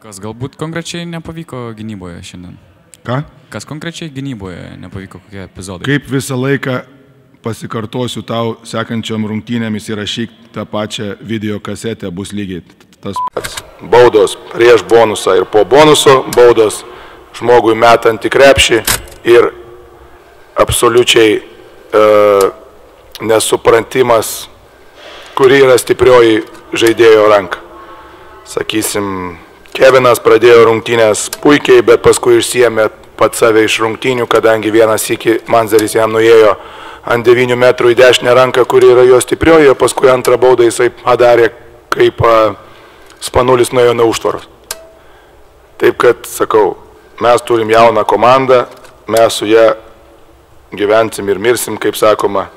Kas galbūt konkrečiai nepavyko gynyboje šiandien? Ką? Kas konkrečiai gynyboje nepavyko, kokie epizodai? Kaip visą laiką pasikartosiu tau, sekančiom rungtynėmis įrašyk tą pačią video kasetę, bus lygiai tas pats. Baudos prieš bonusą ir po bonuso baudos žmogui metant į krepšį ir absoliučiai e, nesuprantimas, kuri yra stiprioji žaidėjo ranka. Sakysim, Kevinas pradėjo rungtynės puikiai, bet paskui išsiemė pat save iš rungtynių, kadangi vienas iki Manzeris jam nuėjo ant 9 metrų į dešinę ranką, kuri yra jo stiprioji, o paskui antrą baudą jisai padarė, kaip spanulis nuėjo nuo užtvaros. Taip kad, sakau, mes turim jauną komandą, mes su ją gyvensim ir mirsim, kaip sakoma,